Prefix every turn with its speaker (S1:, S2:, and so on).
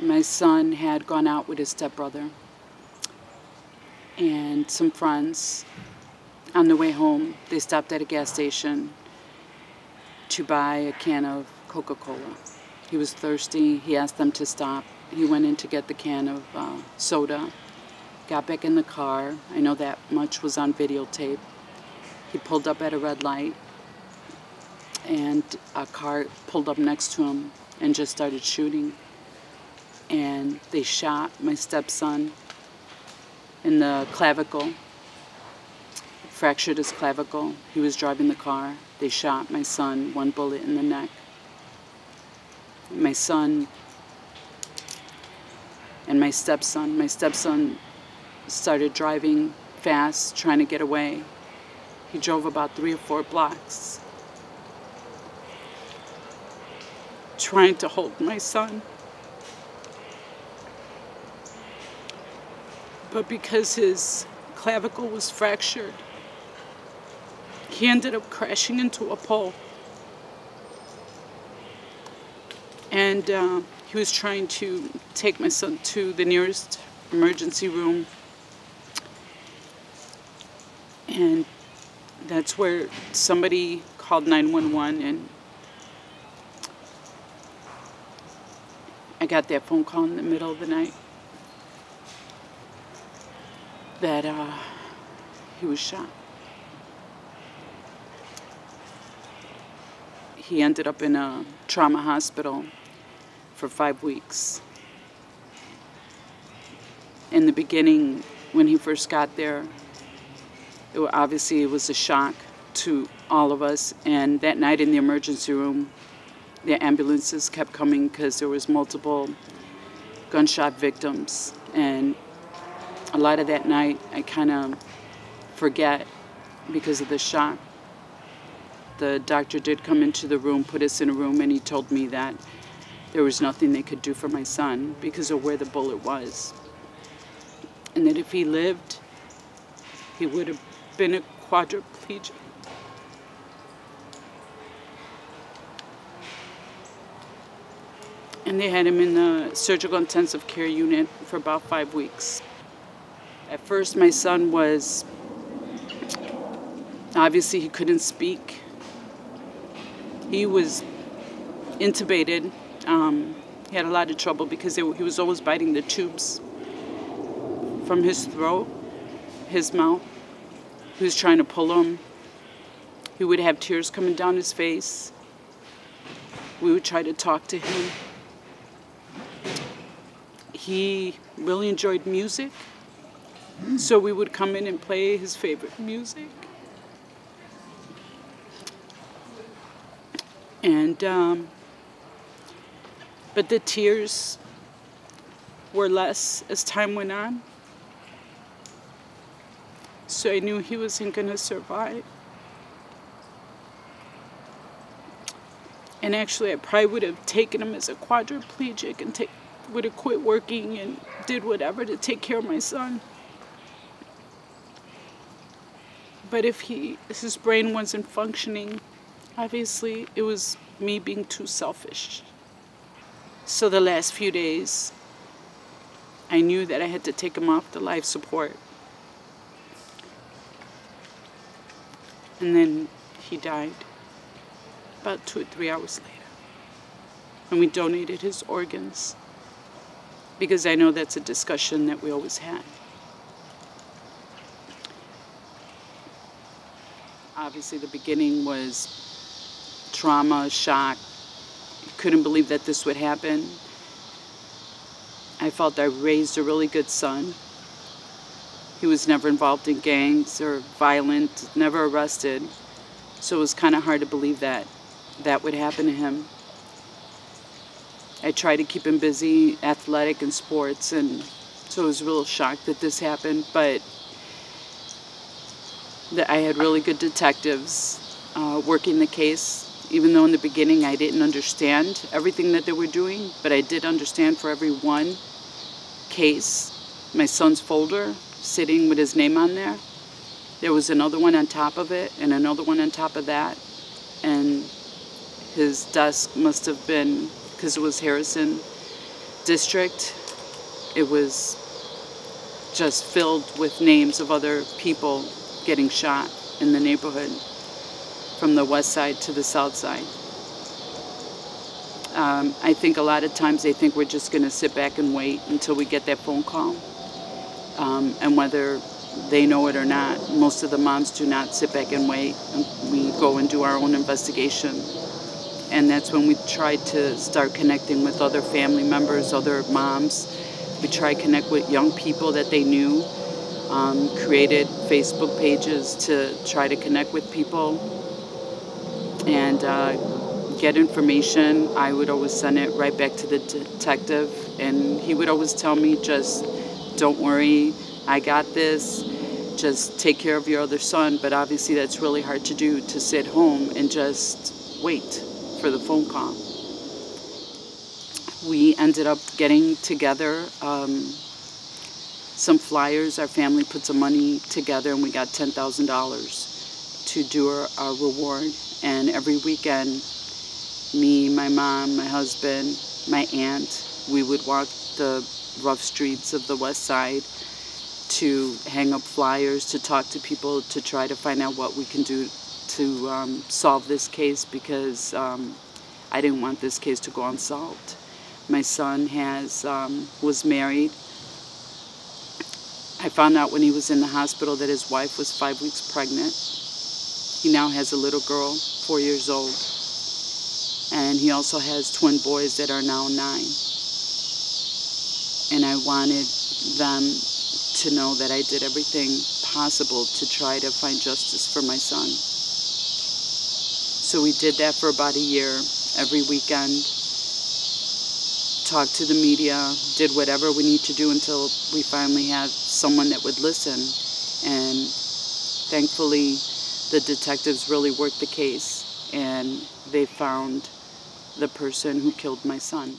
S1: my son had gone out with his stepbrother and some friends. On the way home, they stopped at a gas station to buy a can of Coca Cola. He was thirsty. He asked them to stop. He went in to get the can of uh, soda, got back in the car. I know that much was on videotape. He pulled up at a red light, and a car pulled up next to him and just started shooting. And they shot my stepson in the clavicle, fractured his clavicle. He was driving the car. They shot my son one bullet in the neck. My son and my stepson, my stepson started driving fast, trying to get away. He drove about three or four blocks, trying to hold my son. But because his clavicle was fractured, he ended up crashing into a pole. And uh, he was trying to take my son to the nearest emergency room. And that's where somebody called 911 and I got that phone call in the middle of the night that uh, he was shot. He ended up in a trauma hospital for five weeks. In the beginning, when he first got there, it, obviously it was a shock to all of us. And that night in the emergency room, the ambulances kept coming because there was multiple gunshot victims. And a lot of that night, I kind of forget because of the shock. The doctor did come into the room, put us in a room, and he told me that there was nothing they could do for my son because of where the bullet was. And that if he lived, he would have been a quadriplegic. And they had him in the surgical intensive care unit for about five weeks. At first, my son was obviously he couldn't speak. He was intubated um, he had a lot of trouble because he was always biting the tubes from his throat, his mouth. He was trying to pull them. He would have tears coming down his face. We would try to talk to him. He really enjoyed music, so we would come in and play his favorite music. And um, but the tears were less as time went on. So I knew he wasn't going to survive. And actually, I probably would have taken him as a quadriplegic and take, would have quit working and did whatever to take care of my son. But if he, his brain wasn't functioning, obviously it was me being too selfish. So the last few days, I knew that I had to take him off the life support. And then he died about two or three hours later. And we donated his organs because I know that's a discussion that we always had. Obviously, the beginning was trauma, shock, couldn't believe that this would happen. I felt I raised a really good son. He was never involved in gangs or violent, never arrested. So it was kind of hard to believe that that would happen to him. I tried to keep him busy, athletic and sports, and so I was real shocked that this happened. But that I had really good detectives uh, working the case even though in the beginning I didn't understand everything that they were doing, but I did understand for every one case, my son's folder sitting with his name on there, there was another one on top of it and another one on top of that. And his desk must have been, because it was Harrison, district, it was just filled with names of other people getting shot in the neighborhood from the west side to the south side. Um, I think a lot of times they think we're just going to sit back and wait until we get that phone call. Um, and whether they know it or not, most of the moms do not sit back and wait. We go and do our own investigation. And that's when we try to start connecting with other family members, other moms. We try to connect with young people that they knew, um, created Facebook pages to try to connect with people and uh, get information. I would always send it right back to the detective, and he would always tell me, just don't worry, I got this. Just take care of your other son. But obviously, that's really hard to do to sit home and just wait for the phone call. We ended up getting together um, some flyers. Our family put some money together, and we got $10,000 to do our, our reward. And every weekend, me, my mom, my husband, my aunt, we would walk the rough streets of the west side to hang up flyers, to talk to people, to try to find out what we can do to um, solve this case because um, I didn't want this case to go unsolved. My son has um, was married. I found out when he was in the hospital that his wife was five weeks pregnant. He now has a little girl, four years old. And he also has twin boys that are now nine. And I wanted them to know that I did everything possible to try to find justice for my son. So we did that for about a year, every weekend. Talked to the media, did whatever we need to do until we finally had someone that would listen. And thankfully, the detectives really worked the case and they found the person who killed my son.